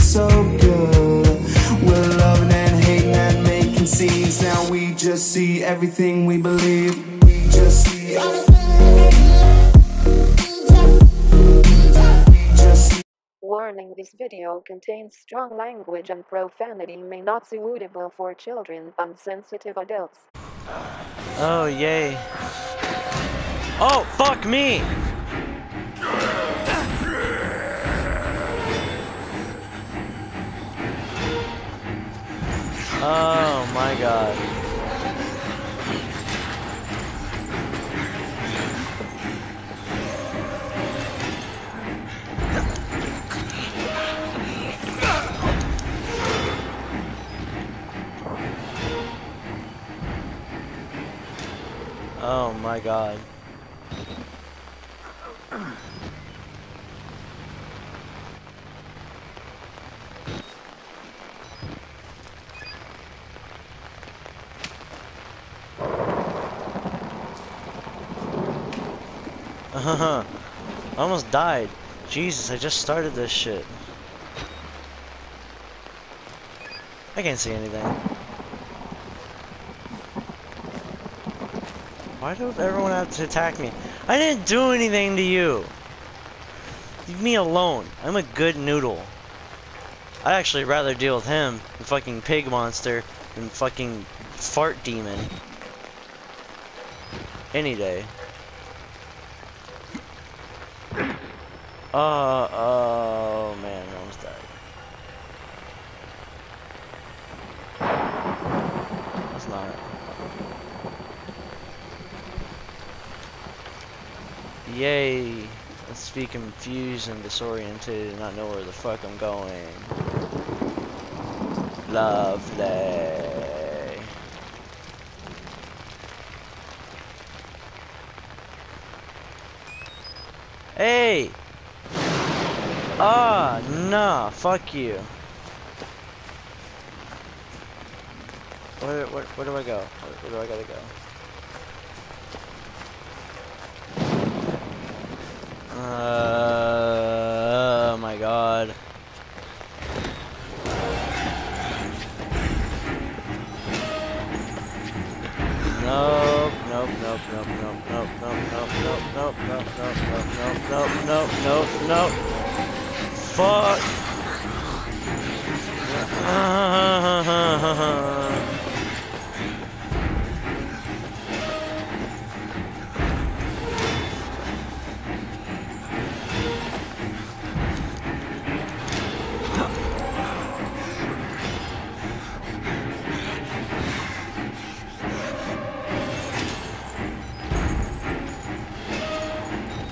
feels so good. We're loving and hating and making scenes. Now we just see everything we believe. We just see We just see Warning this video contains strong language and profanity may not be suitable for children and sensitive adults. Oh, yay. Oh, fuck me! My god. Oh my god. Uh-huh. I almost died. Jesus, I just started this shit. I can't see anything. Why does everyone have to attack me? I didn't do anything to you! Leave me alone. I'm a good noodle. I'd actually rather deal with him, the fucking pig monster, than fucking fart demon. Any day. Uh, oh man, I almost died. That's not. Yay! Let's be confused and disoriented and not know where the fuck I'm going. Lovely. Hey! Ah, nah, fuck you. Where, where, where do I go? Where, where do I gotta go? Uh, oh my god. Nope, nope, nope, nope, nope, nope, nope, nope, nope, nope, nope, nope, nope, nope, nope, nope, nope. Fuck.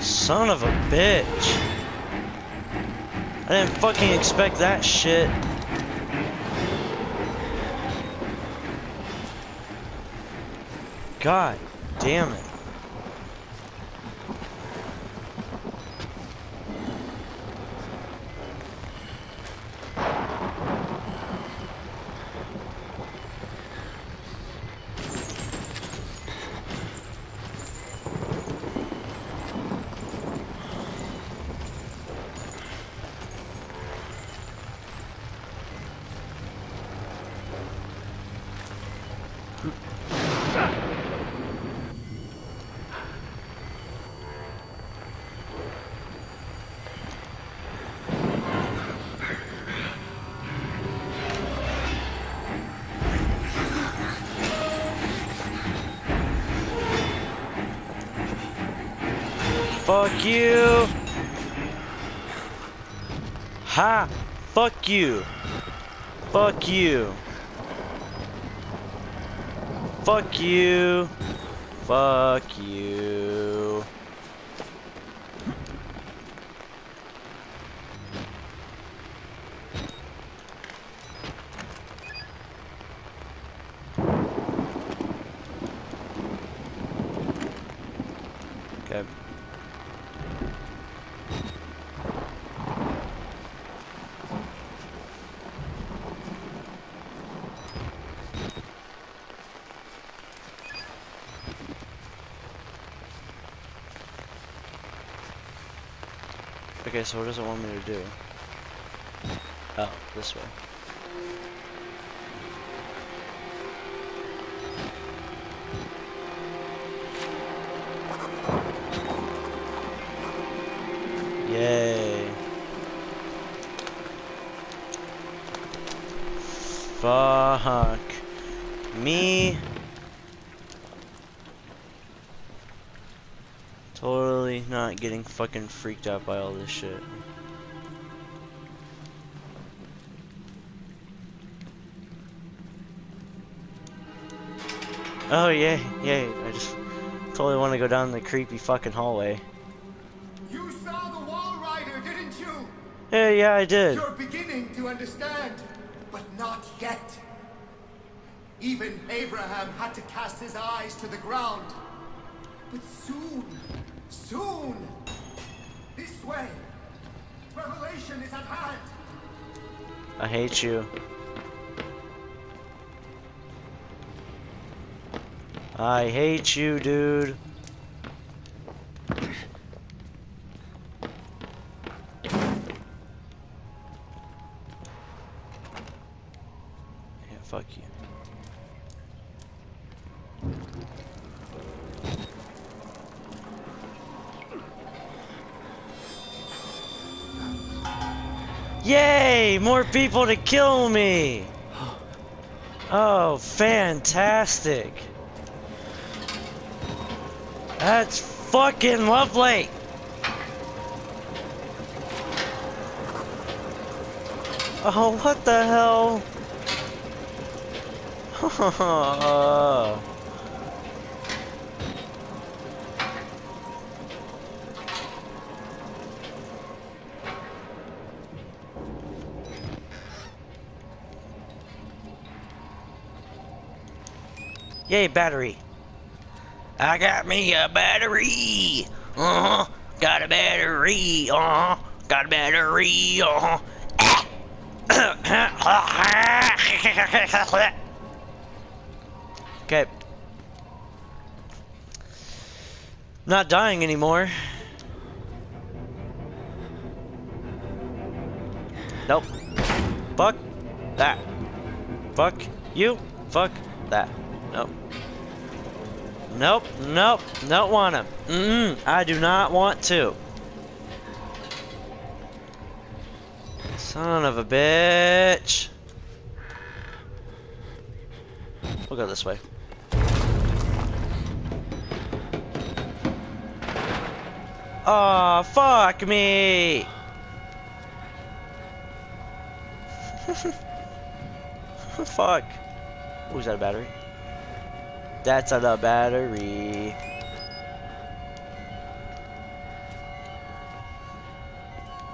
Son of a bitch. I didn't fucking expect that shit. God damn it. Fuck you. Ha! Fuck you. Fuck you. Fuck you. Fuck you. Okay. Okay, so what does it want me to do? Oh, this way. Yay. Fuck. Me. Totally not getting fucking freaked out by all this shit. Oh, yay, yay. I just totally want to go down the creepy fucking hallway. You saw the Walrider, didn't you? Yeah, yeah, I did. You're beginning to understand, but not yet. Even Abraham had to cast his eyes to the ground. But soon, soon, this way, revelation is at hand. I hate you. I hate you, dude. Yeah, fuck you. Yay! More people to kill me! Oh, fantastic! That's fucking lovely! Oh, what the hell? Oh. Yay, battery. I got me a battery. Uh huh. Got a battery. Uh huh. Got a battery. Uh huh. okay. Not dying anymore. Nope. Fuck that. Fuck you. Fuck that. Nope. Nope, nope, don't want him. Mm, mm I do not want to. Son of a bitch. We'll go this way. Oh, fuck me. fuck. Is that a battery? That's the battery.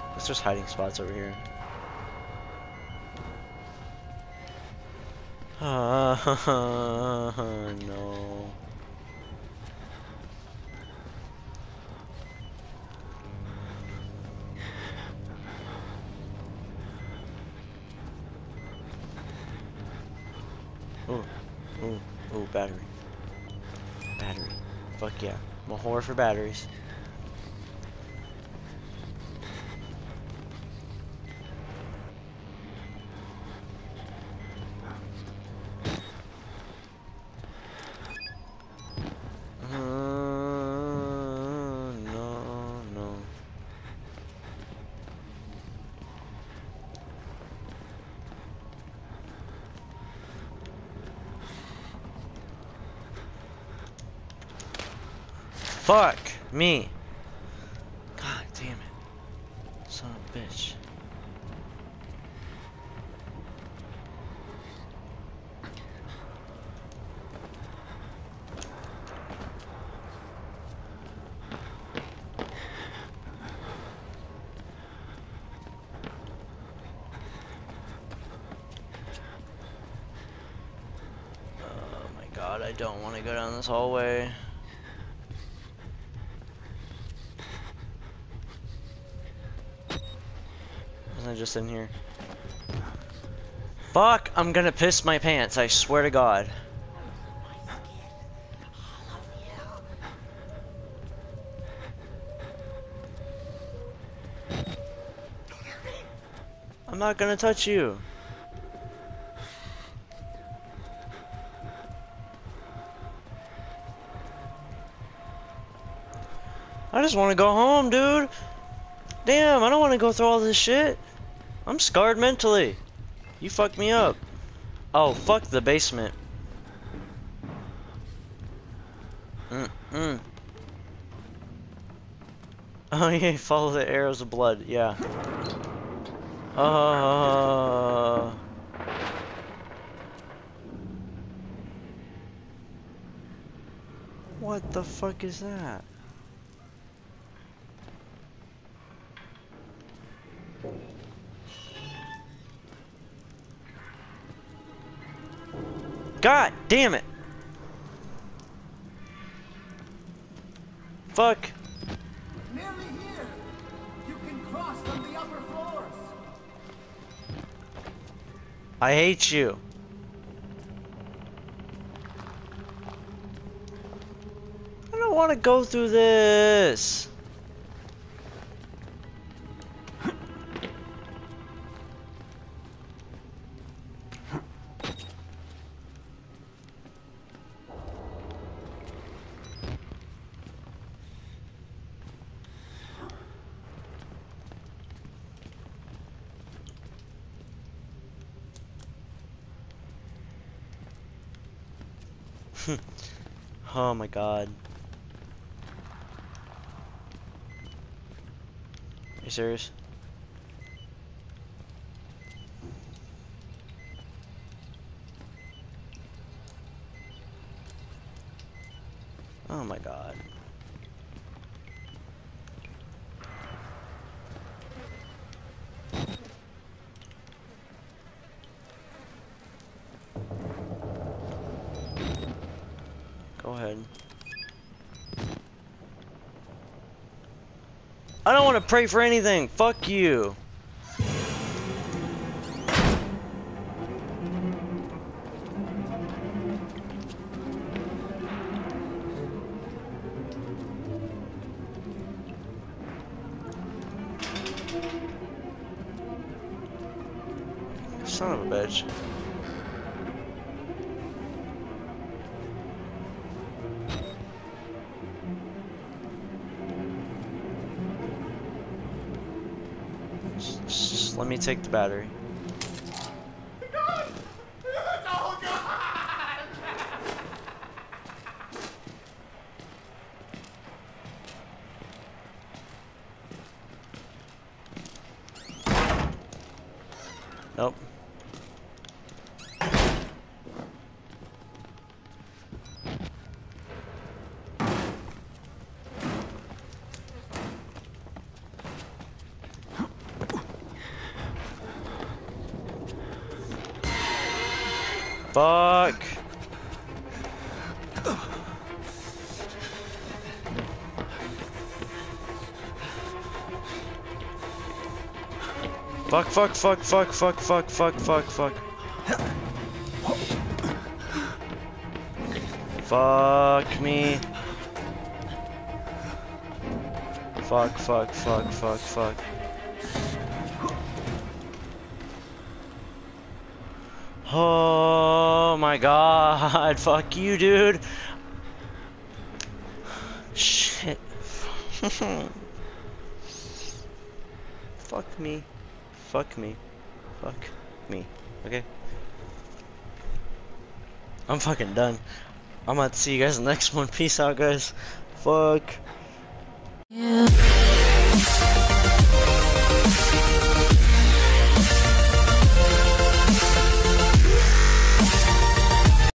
There's just hiding spots over here. Uh, no. Ooh, ooh, ooh, battery. Battery. Fuck yeah. Whore for batteries. Fuck me. God damn it. Son of a bitch. Oh my god, I don't want to go down this hallway. Wasn't just in here? Fuck! I'm gonna piss my pants, I swear to god. I'm not gonna touch you. I just want to go home, dude. Damn, I don't want to go through all this shit. I'm scarred mentally. You fucked me up. Oh, fuck the basement. Mm-mm. Oh yeah, follow the arrows of blood, yeah. Uh... What the fuck is that? God damn it! Fuck. Nearly here. You can cross from the upper floors. I hate you. I don't want to go through this. Oh my god. Are you serious? Oh my god. Go ahead. I don't want to pray for anything. Fuck you. Let me take the battery. Nope. Fuck, fuck, fuck, fuck, fuck, fuck, fuck, fuck, fuck. Fuck me. Fuck, fuck, fuck, fuck, fuck. Oh my god, fuck you, dude. Shit. fuck me. Fuck me. Fuck me. Okay? I'm fucking done. I'm about to see you guys in the next one. Peace out, guys. Fuck. Yeah.